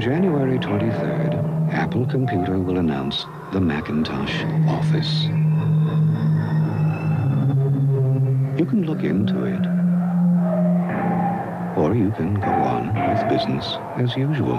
On January 23rd, Apple Computer will announce the Macintosh Office. You can look into it. Or you can go on with business as usual.